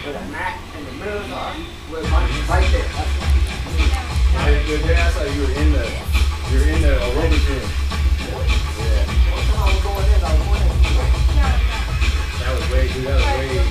where the mat and the mirrors are, where money's right there. That's yeah, that's how you were in the you're in the aerobics room. Yeah. That was way too. That was way.